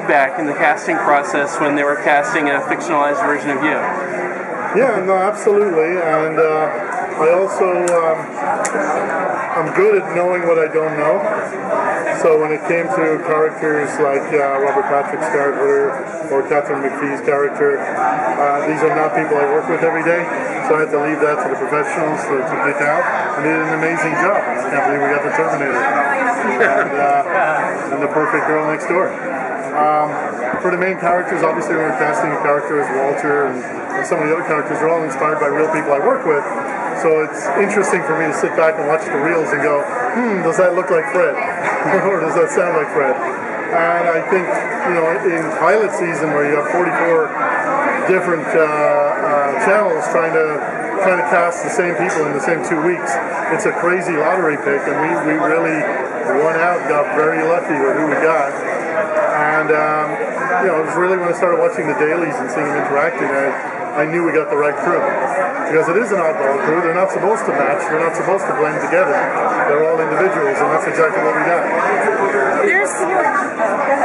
feedback in the casting process when they were casting a fictionalized version of you? Yeah, no, absolutely, and uh, I also um, I'm good at knowing what I don't know. So when it came to characters like uh, Robert Patrick's character or Katharine McPhee's character, uh, these are not people I work with every day. So I had to leave that to the professionals to, to pick out, and they did an amazing job. I can't believe we got the Terminator and, uh, and the perfect girl next door. Um, for the main characters, obviously, we were casting a character as Walter, and, and some of the other characters are all inspired by real people I work with. So it's interesting for me to sit back and watch the reels and go, hmm, does that look like Fred? or does that sound like Fred? And I think, you know, in pilot season where you have 44 different uh, uh, channels trying to trying to cast the same people in the same two weeks, it's a crazy lottery pick, and we, we really won out, got very lucky with who we got. And, um, you know, it was really when I started watching the dailies and seeing them interacting, I, I knew we got the right crew. Because it is an oddball crew. They're not supposed to match. They're not supposed to blend together. They're all individuals, and that's exactly what we got. There's,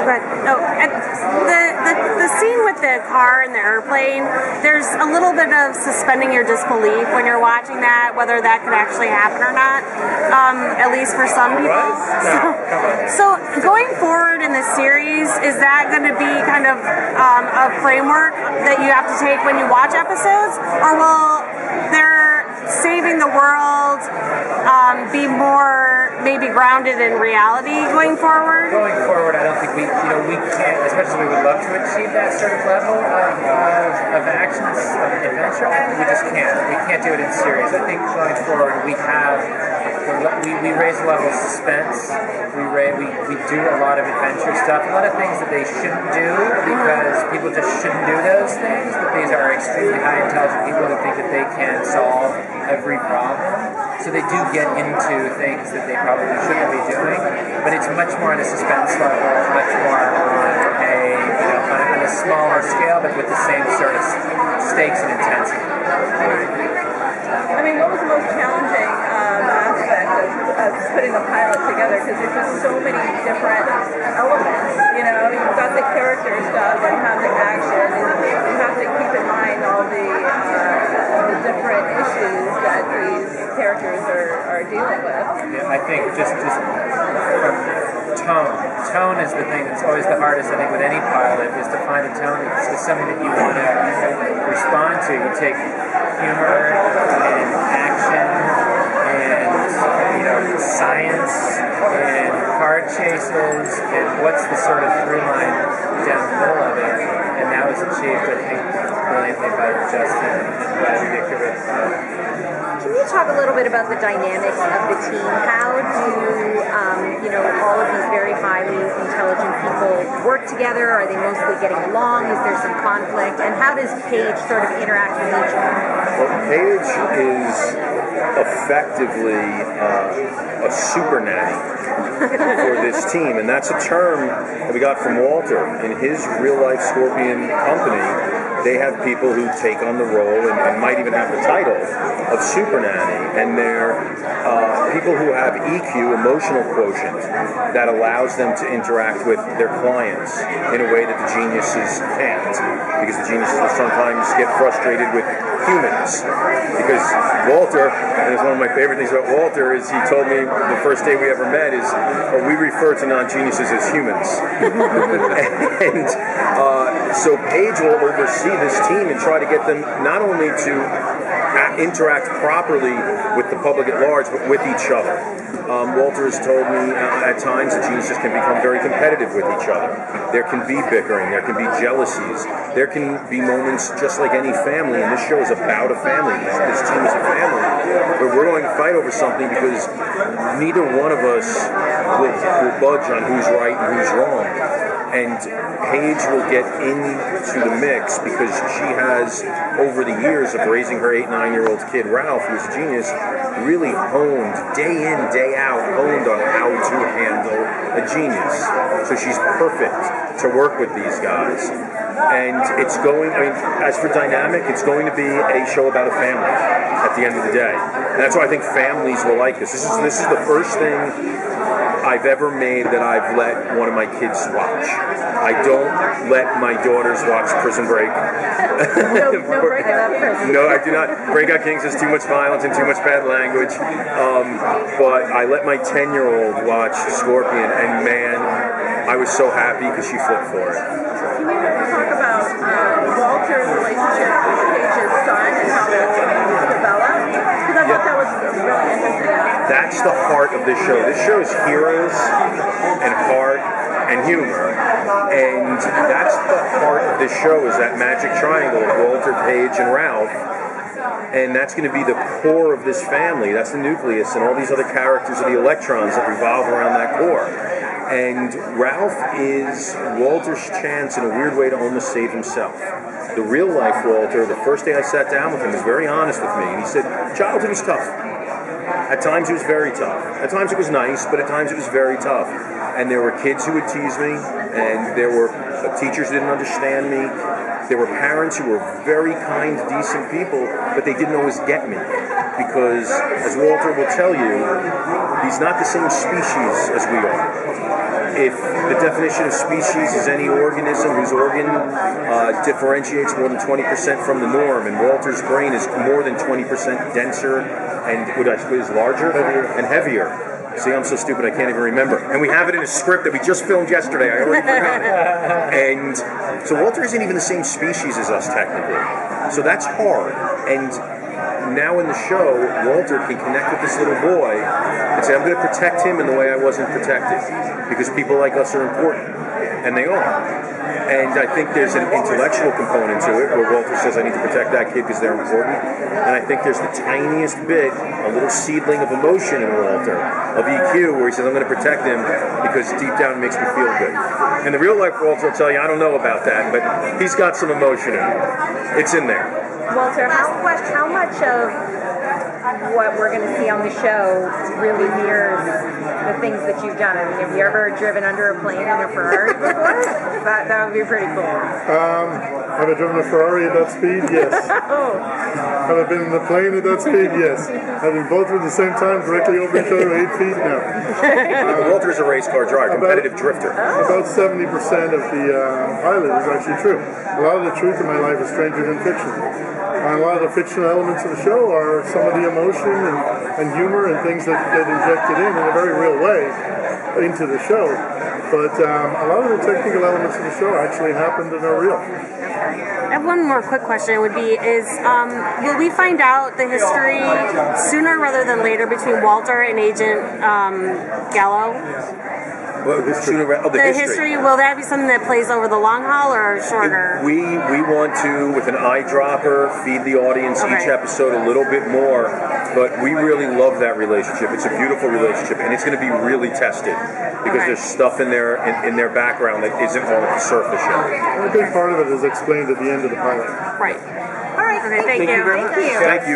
but oh, the, the the scene with the car and the airplane. There's a little bit of suspending your disbelief when you're watching that, whether that could actually happen or not. Um, at least for some people. So, so going forward in the series, is that going to be kind of um, a framework that you have to take when you watch episodes, or will they're saving the world um, be more maybe grounded in reality going forward? Going forward, I don't think we, you know, we can't, as we would love to achieve that sort of level of, of, of actions, of adventure, we just can't. We can't do it in series. I think going forward, we have we, we raise a level of suspense. We, ra- we we do a lot of adventure stuff, a lot of things that they shouldn't do because people just shouldn't do those things. But these are extremely high intelligent people who think that they can solve every problem. So they do get into things that they probably shouldn't be doing. But it's much more on a suspense level, much more on a you know on a, on a smaller scale, but with the same sort of stakes and intensity. I mean, what was the most challenging um, aspect of, of putting a pilot together? Because there's just so many different elements. You know, you've got the character stuff, you have the action, you have to keep in mind all the, uh, the different issues are dealing with. Yeah, I think just just from tone. Tone is the thing that's always the hardest. I think with any pilot is to find a tone that's something that you want to respond to. You take humor little bit about the dynamics of the team? How do um, you know all of these very highly intelligent people work together? Are they mostly getting along? Is there some conflict? And how does Paige sort of interact with each other? Well, Paige is effectively uh, a super nanny for this team, and that's a term that we got from Walter in his real life Scorpion company. They have people who take on the role and, and might even have the title of super nanny, and they're uh, people who have EQ, emotional quotient, that allows them to interact with their clients in a way that the geniuses can't, because the geniuses will sometimes get frustrated with humans. Because Walter, and it's one of my favorite things about Walter, is he told me the first day we ever met is uh, we refer to non-geniuses as humans, and uh, so Paige will oversee this team and try to get them not only to interact properly with the public at large, but with each other. Um, Walter has told me uh, at times that geniuses can become very competitive with each other. There can be bickering, there can be jealousies, there can be moments just like any family, and this show is about a family. This, this team is a family, but we're going to fight over something because neither one of us will, will budge on who's right and who's wrong. And Paige will get into the mix because she has, over the years of raising her eight, nine year old kid, Ralph, who's a genius, really honed day in, day out, honed on how to handle a genius. So she's perfect to work with these guys. And it's going, I mean, as for dynamic, it's going to be a show about a family at the end of the day. And that's why I think families will like this. This is, this is the first thing I've ever made that I've let one of my kids watch. I don't let my daughters watch Prison Break. No, no breakout. No, I do not. Breakout Kings is too much violence and too much bad language. Um, but I let my 10 year old watch Scorpion, and man, I was so happy because she flipped for it. Can you talk about um, Walter's relationship with Paige's son and how that's going to develop? Because I thought that was really interesting. That's the heart of this show. This show is heroes and heart and humor. And that's the heart of this show is that magic triangle of Walter, Paige, and Ralph. And that's going to be the core of this family. That's the nucleus, and all these other characters are the electrons that revolve around that core. And Ralph is Walter's chance in a weird way to almost save himself. The real life Walter, the first day I sat down with him, was very honest with me. And he said, Childhood was tough. At times it was very tough. At times it was nice, but at times it was very tough. And there were kids who would tease me, and there were uh, teachers who didn't understand me. There were parents who were very kind, decent people, but they didn't always get me. Because, as Walter will tell you, he's not the same species as we are if the definition of species is any organism whose organ uh, differentiates more than 20% from the norm, and Walter's brain is more than 20% denser and is larger and heavier. See, I'm so stupid I can't even remember. And we have it in a script that we just filmed yesterday. I already forgot it. And so Walter isn't even the same species as us technically. So that's hard. And now in the show, Walter can connect with this little boy and say, I'm going to protect him in the way I wasn't protected. Because people like us are important. And they are. And I think there's an intellectual component to it where Walter says, I need to protect that kid because they're important. And I think there's the tiniest bit, a little seedling of emotion in Walter, of EQ, where he says, I'm going to protect him because deep down it makes me feel good. And the real life Walter will tell you, I don't know about that, but he's got some emotion in him. It's in there. Walter, how much, how much of what we're going to see on the show really mirrors the things that you've done? I mean, have you ever driven under a plane in a Ferrari before? that, that would be pretty cool. Um, have I driven a Ferrari at that speed? Yes. Oh, Have I been in the plane at that speed? Yes. Have we both at the same time directly over each other, eight feet? No. Walter is a race car driver, competitive drifter. About 70% of the uh, pilot is actually true. A lot of the truth in my life is stranger than fiction. And a lot of the fictional elements of the show are some of the emotion and, and humor and things that get injected in in a very real way into the show. But um, a lot of the technical elements of the show actually happened are real. I have one more quick question. It Would be is um, will we find out the history sooner rather than later between Walter and Agent um, Gallo? Well, shooting around- oh, the, The history will that be something that plays over the long haul or shorter? We we want to, with an eyedropper, feed the audience each episode a little bit more. But we really love that relationship. It's a beautiful relationship, and it's going to be really tested because Okay. there's stuff in their in, in their background that isn't on the surface yet. And a big part of it is explained at the end of the pilot. Right. all right. Okay, thank Thank you very much. Thank you. Thank you.